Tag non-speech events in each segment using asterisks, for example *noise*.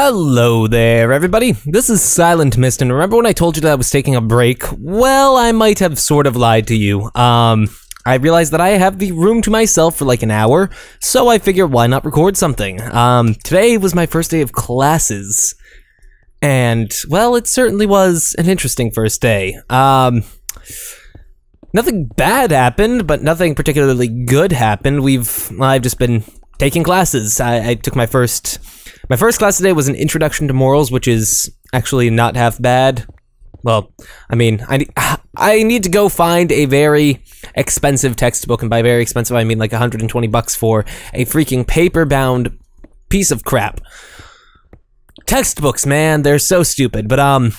Hello there, everybody. This is Silent Myst, and remember when I told you that I was taking a break? Well, I might have sort of lied to you. Um, I realized that I have the room to myself for like an hour, so I figured why not record something. Um, today was my first day of classes, and well, it certainly was an interesting first day. Um, nothing bad happened, but nothing particularly good happened. We've I've just been taking classes. I, I took my first my first class today was an introduction to morals, which is actually not half bad. Well, I mean, I I need to go find a very expensive textbook, and by very expensive I mean like 120 bucks for a freaking paper-bound piece of crap. Textbooks, man, they're so stupid. But um,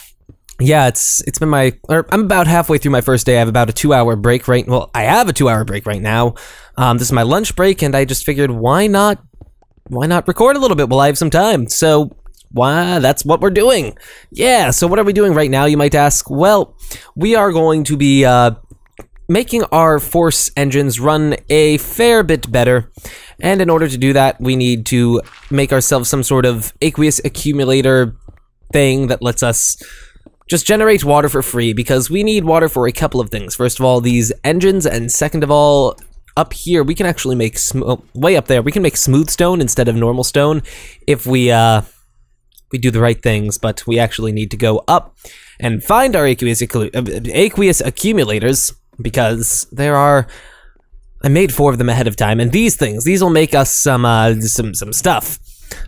yeah, it's it's been my or I'm about halfway through my first day. I have about a two hour break right. Well, I have a two hour break right now. Um, this is my lunch break, and I just figured why not why not record a little bit while I have some time? So why that's what we're doing. Yeah, so what are we doing right now, you might ask? Well, we are going to be uh, making our force engines run a fair bit better. And in order to do that, we need to make ourselves some sort of aqueous accumulator thing that lets us just generate water for free because we need water for a couple of things. First of all, these engines, and second of all, up here, we can actually make, oh, way up there, we can make smooth stone instead of normal stone if we, uh, we do the right things, but we actually need to go up and find our aqueous, aqueous accumulators because there are, I made four of them ahead of time, and these things, these will make us some, uh, some, some stuff.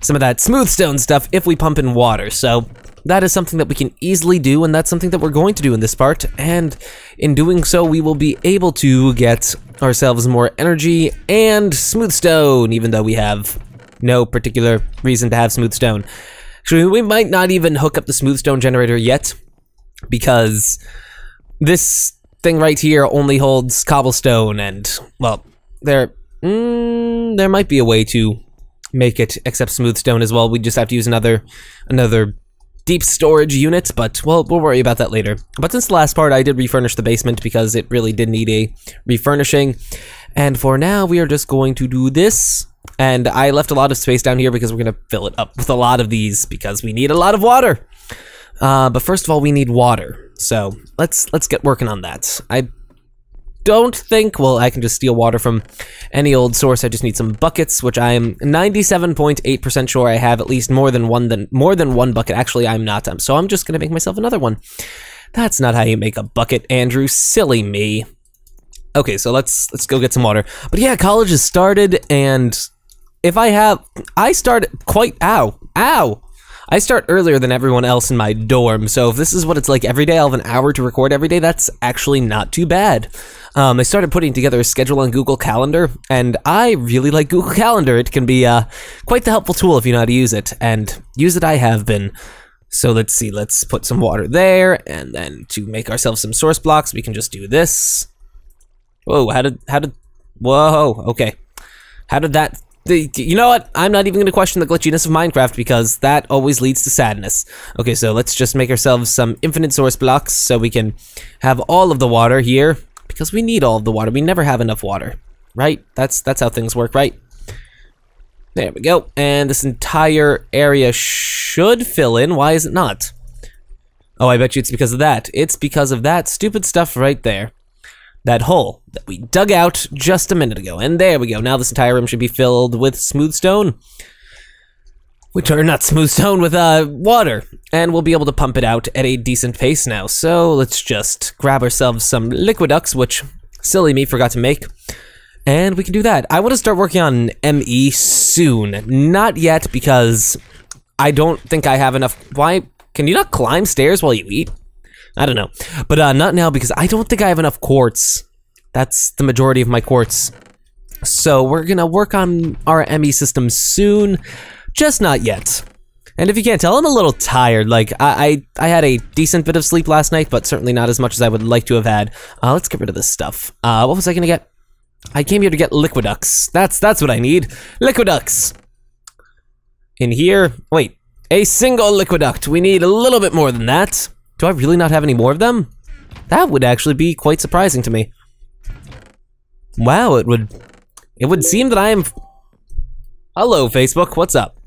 Some of that smooth stone stuff if we pump in water, so that is something that we can easily do, and that's something that we're going to do in this part, and in doing so, we will be able to get ourselves more energy and smooth stone, even though we have no particular reason to have smooth stone. Actually, we might not even hook up the smooth stone generator yet, because this thing right here only holds cobblestone, and, well, there, mm, there might be a way to make it accept smooth stone as well. We just have to use another, another deep storage unit, but well, we'll worry about that later. But since the last part, I did refurnish the basement because it really did need a refurnishing. And for now, we are just going to do this. And I left a lot of space down here because we're going to fill it up with a lot of these because we need a lot of water. Uh, but first of all, we need water. So let's let's get working on that. I don't think, well, I can just steal water from any old source. I just need some buckets, which I am 97.8% sure I have at least more than one than more than one bucket. Actually, I'm not. So I'm just going to make myself another one. That's not how you make a bucket, Andrew. Silly me. Okay, so let's let's go get some water. But yeah, college has started and if I have I start quite ow. Ow. I start earlier than everyone else in my dorm, so if this is what it's like every day, I'll have an hour to record every day, that's actually not too bad. Um, I started putting together a schedule on Google Calendar, and I really like Google Calendar. It can be uh, quite the helpful tool if you know how to use it, and use it I have been. So let's see, let's put some water there, and then to make ourselves some source blocks, we can just do this. Whoa, how did, how did, whoa, okay. How did that the, you know what? I'm not even going to question the glitchiness of Minecraft because that always leads to sadness. Okay, so let's just make ourselves some infinite source blocks so we can have all of the water here because we need all of the water. We never have enough water, right? That's that's how things work, right? There we go. And this entire area should fill in. Why is it not? Oh, I bet you it's because of that. It's because of that stupid stuff right there that hole that we dug out just a minute ago. And there we go. Now this entire room should be filled with smooth stone. Which are not smooth stone with uh, water. And we'll be able to pump it out at a decent pace now. So let's just grab ourselves some Liquiducts, which silly me forgot to make. And we can do that. I want to start working on ME soon. Not yet because I don't think I have enough. Why? Can you not climb stairs while you eat? I don't know. But uh, not now because I don't think I have enough quartz. That's the majority of my quartz. So we're gonna work on our ME system soon, just not yet. And if you can't tell, I'm a little tired. Like, I, I, I had a decent bit of sleep last night, but certainly not as much as I would like to have had. Uh, let's get rid of this stuff. Uh, what was I gonna get? I came here to get Liquiducts. That's, that's what I need. Liquiducts! In here, wait, a single Liquiduct. We need a little bit more than that. Do I really not have any more of them? That would actually be quite surprising to me. Wow, it would... It would seem that I am... Hello, Facebook, what's up?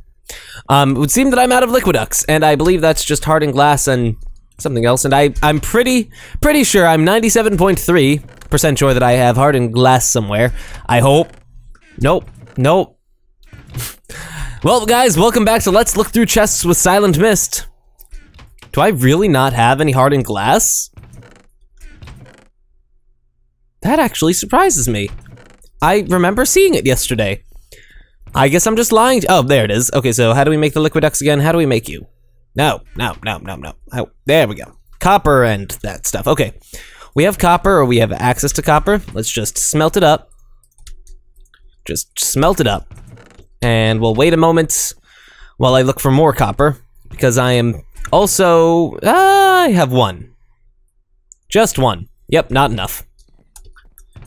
Um, it would seem that I'm out of Liquiducts, and I believe that's just hardened glass and something else. And I, I'm pretty, pretty sure I'm 97.3% sure that I have hardened glass somewhere. I hope. Nope. Nope. *laughs* well, guys, welcome back to Let's Look Through Chests with Silent Myst. Do I really not have any hardened glass? That actually surprises me. I remember seeing it yesterday. I guess I'm just lying. oh, there it is. Okay, so how do we make the Liquiducts again? How do we make you? No, no, no, no, no. Oh, there we go. Copper and that stuff. Okay. We have copper or we have access to copper. Let's just smelt it up. Just smelt it up. And we'll wait a moment while I look for more copper because I am also, I have one. Just one. Yep, not enough.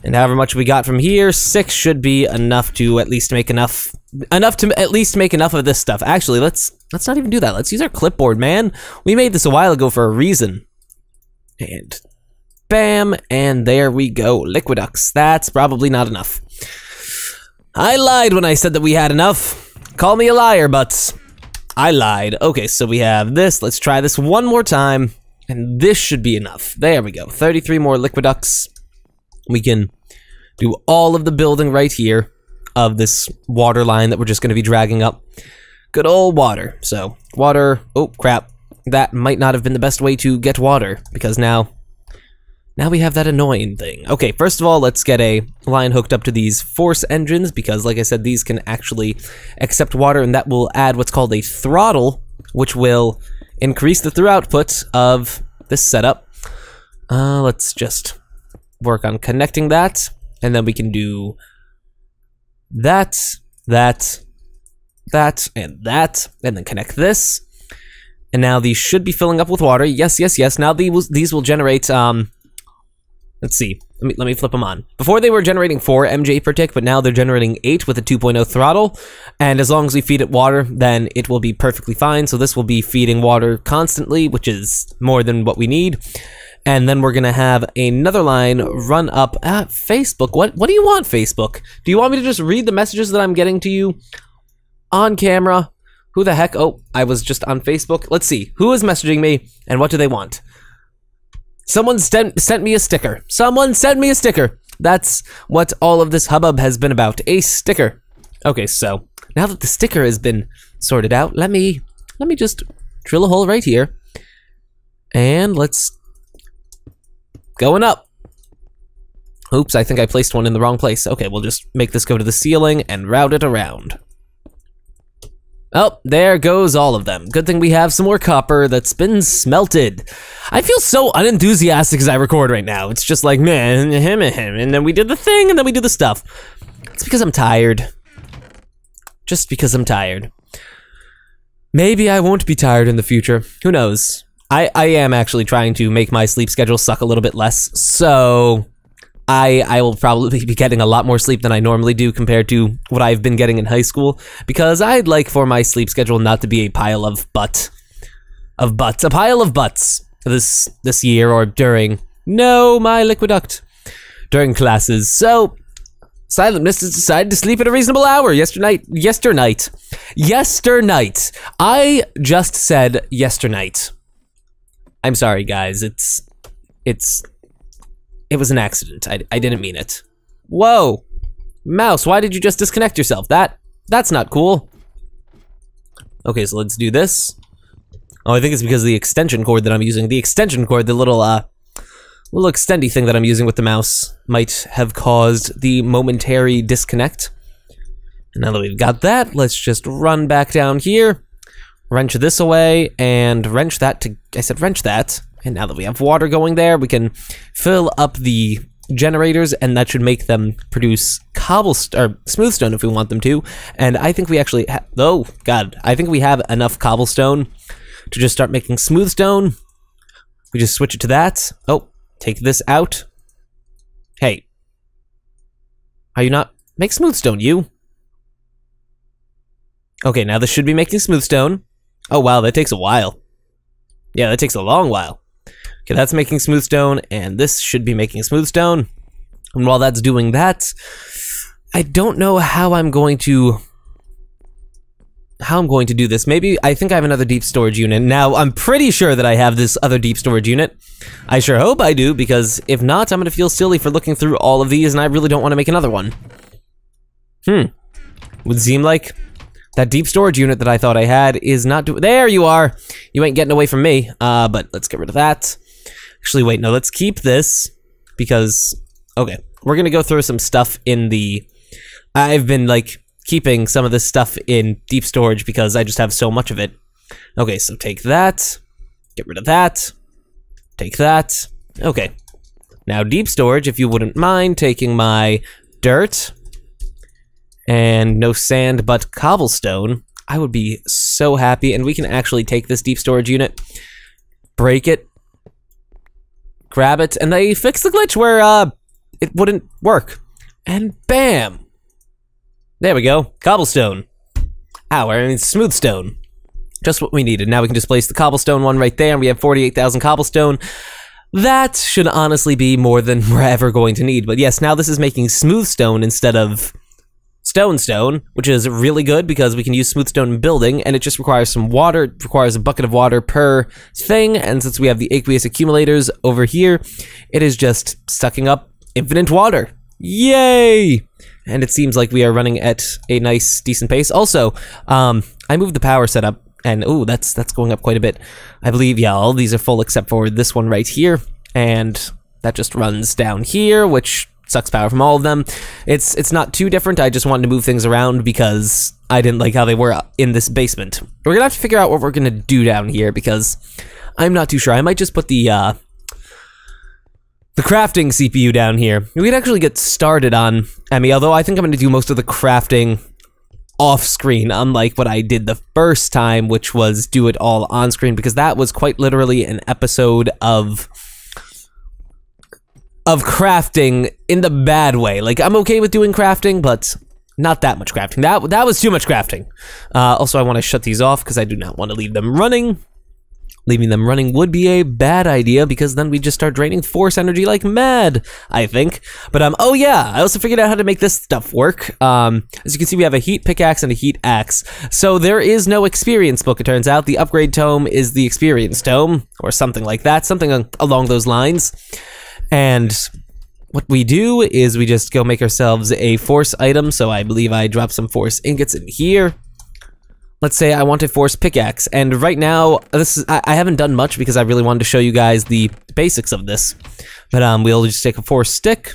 And however much we got from here, six should be enough to at least make enough enough to at least make enough of this stuff. Actually, let's let's not even do that. Let's use our clipboard, man. We made this a while ago for a reason. And bam, and there we go. Liquiducts. That's probably not enough. I lied when I said that we had enough. Call me a liar, but I lied. Okay, so we have this. Let's try this one more time. And this should be enough. There we go. 33 more liquiducts. We can do all of the building right here of this water line that we're just going to be dragging up. Good old water. So, water. Oh, crap. That might not have been the best way to get water, because now... Now we have that annoying thing. Okay, first of all, let's get a line hooked up to these force engines, because like I said, these can actually accept water, and that will add what's called a throttle, which will increase the through output of this setup. Uh, let's just work on connecting that, and then we can do that, that, that, and that, and then connect this. And now these should be filling up with water. Yes, yes, yes. Now these these will generate. Um, let's see. Let me let me flip them on. Before they were generating four MJ per tick, but now they're generating eight with a 2.0 throttle. And as long as we feed it water, then it will be perfectly fine. So this will be feeding water constantly, which is more than what we need and then we're gonna have another line run up at Facebook. What what do you want, Facebook? Do you want me to just read the messages that I'm getting to you on camera? Who the heck? Oh, I was just on Facebook. Let's see. Who is messaging me and what do they want? Someone sent sent me a sticker. Someone sent me a sticker. That's what all of this hubbub has been about. A sticker. Okay, so now that the sticker has been sorted out, let me let me just drill a hole right here. And let's Going up. Oops, I think I placed one in the wrong place. Okay, we'll just make this go to the ceiling and route it around. Oh, there goes all of them. Good thing we have some more copper that's been smelted. I feel so unenthusiastic as I record right now. It's just like, man, him and him, and then we did the thing, and then we do the stuff. It's because I'm tired. Just because I'm tired. Maybe I won't be tired in the future. Who knows? I, I am actually trying to make my sleep schedule suck a little bit less, so I I will probably *laughs* be getting a lot more sleep than I normally do compared to what I've been getting in high school because I'd like for my sleep schedule not to be a pile of butt of butts, a pile of butts this this year or during no my liquiduct during classes. So Silent Myst has decided to sleep at a reasonable hour yesternight. Yesternight. Yesternight. I just said yesternight. I'm sorry, guys. It's it's it was an accident. I, I didn't mean it. Whoa, mouse! Why did you just disconnect yourself? That that's not cool. Okay, so let's do this. Oh, I think it's because the extension cord that I'm using. The extension cord, the little uh, little extendy thing that I'm using with the mouse, might have caused the momentary disconnect. And now that we've got that, let's just run back down here wrench this away and wrench that to, I said wrench that. And now that we have water going there, we can fill up the generators and that should make them produce cobblestone or smoothstone if we want them to. And I think we actually, oh God, I think we have enough cobblestone to just start making smoothstone. We just switch it to that. Oh, take this out. Hey, are you not, make smoothstone, you. Okay, now this should be making smoothstone. Oh wow, that takes a while. Yeah, that takes a long while. Okay, that's making smooth stone, and this should be making smooth stone. And while that's doing that, I don't know how I'm going to how I'm going to do this. Maybe I think I have another deep storage unit. Now, I'm pretty sure that I have this other deep storage unit. I sure hope I do, because if not, I'm going to feel silly for looking through all of these, and I really don't want to make another one. Hmm. Would seem like that deep storage unit that I thought I had is not There you are! You ain't getting away from me. Uh, but let's get rid of that. Actually, wait, no, let's keep this, because... Okay, we're going to go through some stuff in the... I've been, like, keeping some of this stuff in deep storage because I just have so much of it. Okay, so take that, get rid of that, take that. Okay. Now deep storage, if you wouldn't mind taking my dirt and no sand but cobblestone, I would be so happy. And we can actually take this deep storage unit, break it, grab it, and they fix the glitch where uh, it wouldn't work. And bam! There we go. Cobblestone. Ow, I mean smooth stone. Just what we needed. Now we can just place the cobblestone one right there, and we have 48,000 cobblestone. That should honestly be more than *laughs* we're ever going to need. But yes, now this is making smooth stone instead of stone stone, which is really good because we can use smooth stone in building, and it just requires some water. It requires a bucket of water per thing, and since we have the aqueous accumulators over here, it is just sucking up infinite water. Yay! And it seems like we are running at a nice, decent pace. Also, um, I moved the power setup, and oh, that's that's going up quite a bit. I believe, yeah, all these are full except for this one right here, and that just runs down here, which sucks power from all of them. It's it's not too different. I just wanted to move things around because I didn't like how they were in this basement. We're gonna have to figure out what we're gonna do down here because I'm not too sure. I might just put the uh, the crafting CPU down here. We could actually get started on ME, although I think I'm to do most of the crafting off screen, unlike what I did the first time, which was do it all on screen, because that was quite literally an episode of of crafting in the bad way. Like I'm okay with doing crafting, but not that much crafting. That that was too much crafting. Uh, also, I want to shut these off because I do not want to leave them running. Leaving them running would be a bad idea because then we just start draining force energy like mad, I think. But um, oh yeah, I also figured out how to make this stuff work. Um, as you can see, we have a heat pickaxe and a heat axe. So there is no experience book, it turns out. The upgrade tome is the experience tome, or something like that, something along those lines. And what we do is we just go make ourselves a force item. So I believe I drop some force ingots in here let's say I want a force pickaxe, and right now, this is, I, I, haven't done much because I really wanted to show you guys the basics of this. But um, we'll just take a force stick,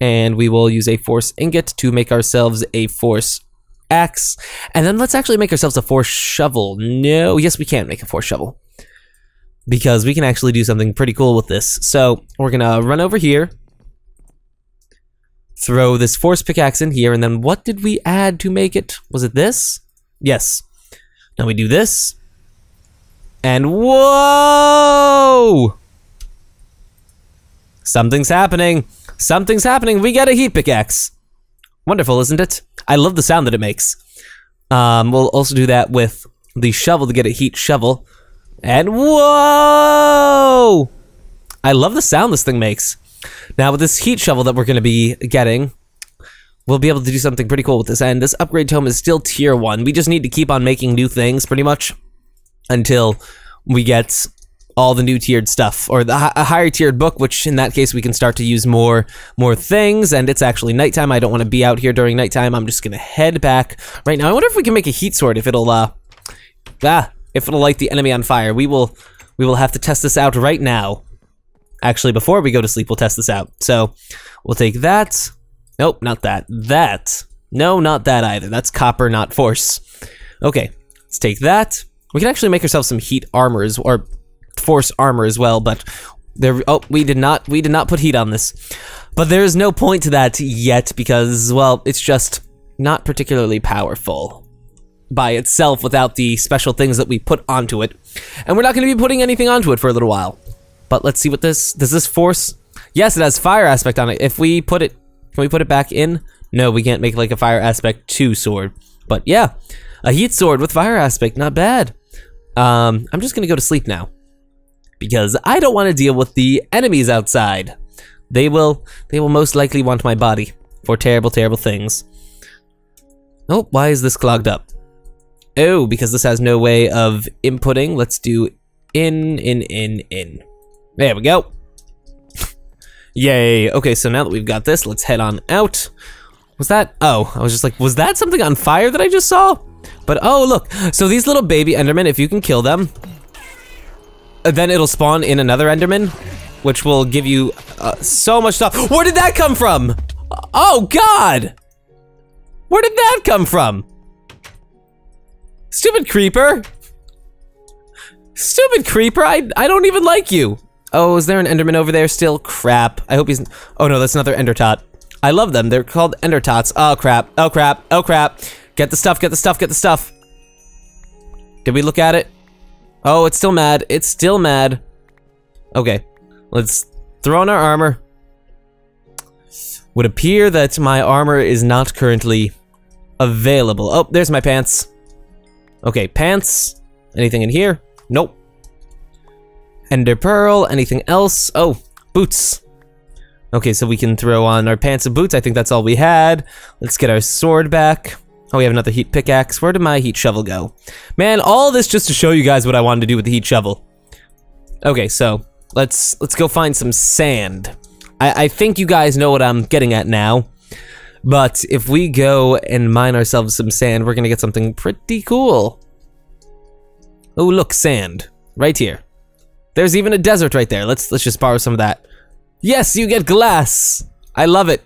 and we will use a force ingot to make ourselves a force axe, and then let's actually make ourselves a force shovel. No, yes, we can make a force shovel. Because we can actually do something pretty cool with this. So, we're gonna run over here, throw this force pickaxe in here, and then what did we add to make it? Was it this? Yes. Now we do this. And whoa! Something's happening. Something's happening. We get a heat pickaxe. Wonderful, isn't it? I love the sound that it makes. Um, we'll also do that with the shovel to get a heat shovel. And whoa! I love the sound this thing makes. Now with this heat shovel that we're going to be getting, we'll be able to do something pretty cool with this. And this upgrade tome is still tier one. We just need to keep on making new things pretty much until we get all the new tiered stuff or the a higher tiered book which in that case we can start to use more more things and it's actually nighttime i don't want to be out here during nighttime i'm just gonna head back right now i wonder if we can make a heat sword if it'll uh ah if it'll light the enemy on fire we will we will have to test this out right now actually before we go to sleep we'll test this out so we'll take that Nope, not that. That. No, not that either. That's copper, not force. Okay, let's take that. We can actually make ourselves some heat armors or force armor as well, but there. Oh, we did not. We did not put heat on this, but there is no point to that yet because, well, it's just not particularly powerful by itself without the special things that we put onto it, and we're not going to be putting anything onto it for a little while. But let's see what this does. This force. Yes, it has fire aspect on it. If we put it can we put it back in? No, we can't make like a fire aspect 2 sword. But yeah, a heat sword with fire aspect, not bad. Um, I'm just gonna go to sleep now. Because I don't want to deal with the enemies outside. They will, they will most likely want my body for terrible, terrible things. Oh, why is this clogged up? Oh, because this has no way of inputting, let's do in, in, in, in. There we go. *laughs* Yay. Okay, so now that we've got this, let's head on out. Was that? Oh, I was just like, was that something on fire that I just saw? But oh, look. So these little baby Endermen, if you can kill them, uh, then it'll spawn in another Enderman, which will give you uh, so much stuff. Where did that come from? Oh, God. Where did that come from? Stupid creeper. Stupid creeper, I, I don't even like you. Oh, is there an Enderman over there still? Crap. I hope he's... Oh no, that's another Ender Tot. I love them. They're called Ender Tots. Oh crap. Oh crap. Oh crap. Get the stuff, get the stuff, get the stuff. Did we look at it? Oh, it's still mad. It's still mad. Okay. Let's throw on our armor. Would appear that my armor is not currently available. Oh, there's my pants. Okay, pants. Anything in here? Nope. Ender Pearl, anything else? Oh, boots. Okay, so we can throw on our pants and boots. I think that's all we had. Let's get our sword back. Oh, we have another heat pickaxe. Where did my heat shovel go? Man, all this just to show you guys what I wanted to do with the heat shovel. Okay, so let's let's go find some sand. I, I think you guys know what I'm getting at now. But if we go and mine ourselves some sand, we're gonna get something pretty cool. Oh, look, sand. Right here. There's even a desert right there. Let's let's just borrow some of that. Yes, you get glass. I love it.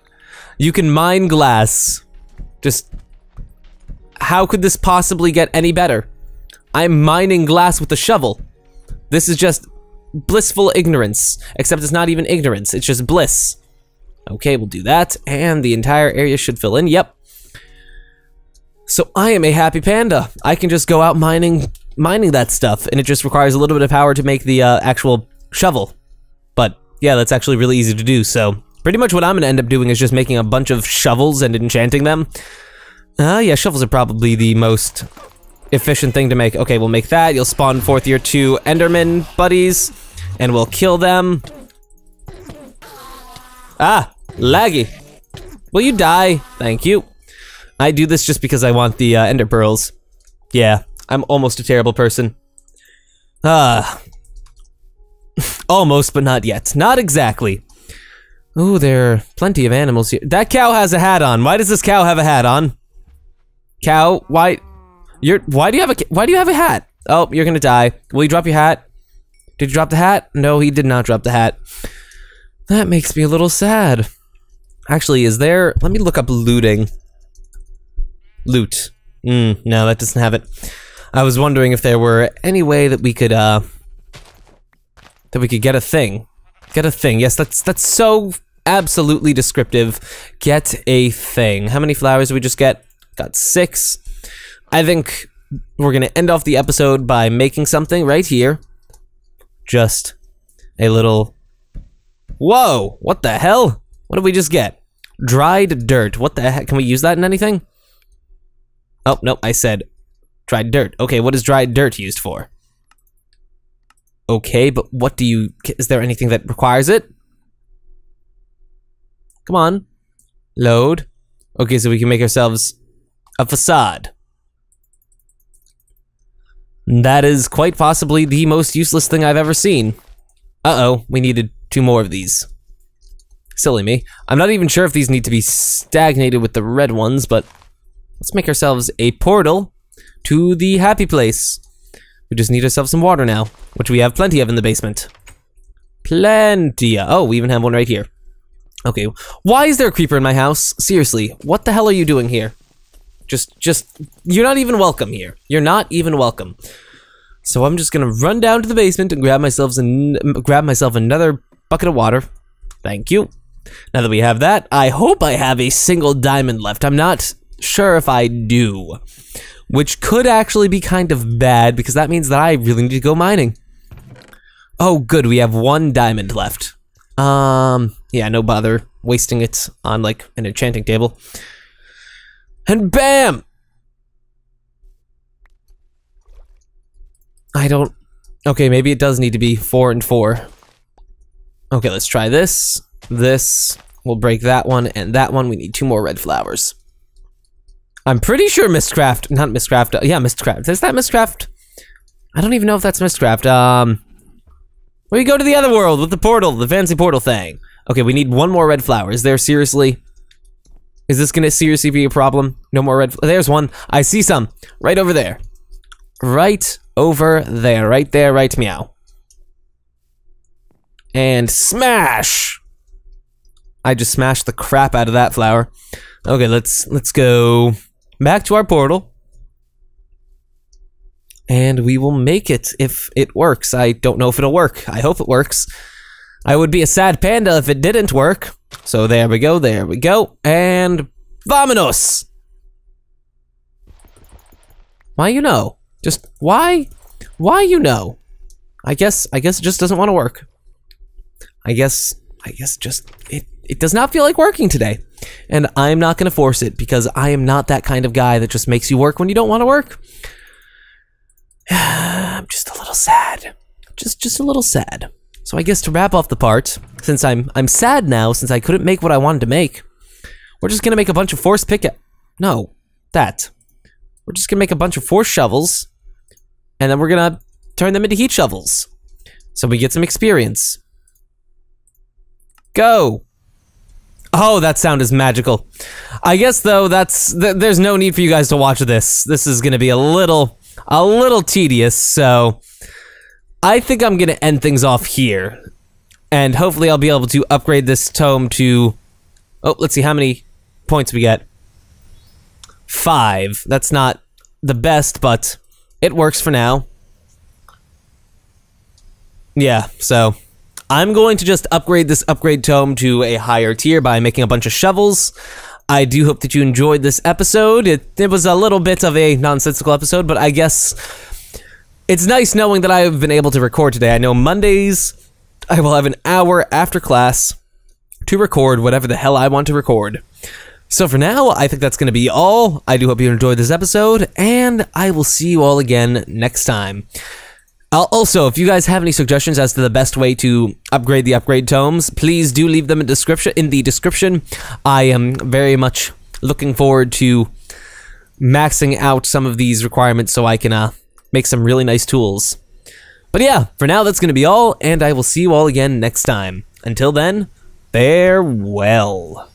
You can mine glass. Just how could this possibly get any better? I'm mining glass with a shovel. This is just blissful ignorance. Except it's not even ignorance, it's just bliss. Okay, we'll do that, and the entire area should fill in. Yep. So I am a happy panda. I can just go out mining mining that stuff, and it just requires a little bit of power to make the uh, actual shovel. But yeah, that's actually really easy to do, so pretty much what I'm gonna end up doing is just making a bunch of shovels and enchanting them. Uh, yeah, shovels are probably the most efficient thing to make. Okay, we'll make that. You'll spawn forth your two Enderman buddies, and we'll kill them. Ah, laggy. Will you die? Thank you. I do this just because I want the uh, Ender Pearls. Yeah, I'm almost a terrible person. Ah. *laughs* almost, but not yet. Not exactly. Ooh, there are plenty of animals here. That cow has a hat on. Why does this cow have a hat on? Cow, why? You're. Why do you have a? Why do you have a hat? Oh, you're gonna die. Will you drop your hat? Did you drop the hat? No, he did not drop the hat. That makes me a little sad. Actually, is there? Let me look up looting. Loot. Mm, no, that doesn't have it. I was wondering if there were any way that we could, uh, that we could get a thing. Get a thing. Yes, that's that's so absolutely descriptive. Get a thing. How many flowers did we just get? Got six. I think we're gonna end off the episode by making something right here. Just a little. Whoa! What the hell? What did we just get? Dried dirt. What the heck? Can we use that in anything? Oh, no, I said dried dirt. Okay, what is dried dirt used for? Okay, but what do you... Is there anything that requires it? Come on. Load. Okay, so we can make ourselves a facade. That is quite possibly the most useless thing I've ever seen. Uh-oh, we needed two more of these. Silly me. I'm not even sure if these need to be stagnated with the red ones, but let's make ourselves a portal to the happy place. We just need ourselves some water now, which we have plenty of in the basement. Plenty. Oh, we even have one right here. Okay, why is there a creeper in my house? Seriously, what the hell are you doing here? Just, just, you're not even welcome here. You're not even welcome. So I'm just gonna run down to the basement and grab myself an, grab myself another bucket of water. Thank you. Now that we have that, I hope I have a single diamond left. I'm not sure if I do. Which could actually be kind of bad because that means that I really need to go mining. Oh, good, we have one diamond left. Um, yeah, no bother wasting it on like an enchanting table. And BAM! I don't... Okay, maybe it does need to be four and four. Okay, let's try this. This. We'll break that one and that one. We need two more red flowers. I'm pretty sure Mystcraft, not Mystcraft, uh, yeah, Mystcraft. Is that Mystcraft? I don't even know if that's Mystcraft. Um, we go to the other world with the portal, the fancy portal thing. Okay, we need one more red flower. Is there seriously? Is this gonna seriously be a problem? No more red. There's one. I see some right over there. Right over there. Right there. Right meow. And smash. I just smashed the crap out of that flower. Okay, let's let's go back to our portal. And we will make it if it works. I don't know if it'll work. I hope it works. I would be a sad panda if it didn't work. So there we go, there we go. And vamonos! Why you know? Just why? Why you know? I guess I guess it just doesn't want to work. I guess I guess just it it does not feel like working today. And I'm not going to force it because I am not that kind of guy that just makes you work when you don't want to work. *sighs* I'm just a little sad. Just just a little sad. So I guess to wrap off the part, since I'm I'm sad now since I couldn't make what I wanted to make, we're just gonna make a bunch of force picket. No, that. We're just gonna make a bunch of force shovels, and then we're gonna turn them into heat shovels, so we get some experience. Go. Oh, that sound is magical. I guess though that's th there's no need for you guys to watch this. This is gonna be a little a little tedious, so I think I'm gonna end things off here. And hopefully I'll be able to upgrade this tome to Oh, let's see how many points we get. Five. That's not the best, but it works for now. Yeah, so I'm going to just upgrade this upgrade tome to a higher tier by making a bunch of shovels. I do hope that you enjoyed this episode. It, it was a little bit of a nonsensical episode, but I guess it's nice knowing that I've been able to record today. I know Mondays I will have an hour after class to record whatever the hell I want to record. So for now, I think that's going to be all. I do hope you enjoyed this episode, and I will see you all again next time. Uh, also, if you guys have any suggestions as to the best way to upgrade the upgrade tomes, please do leave them in description in the description. I am very much looking forward to maxing out some of these requirements so I can uh, make some really nice tools. But yeah, for now that's going to be all, and I will see you all again next time. Until then, farewell.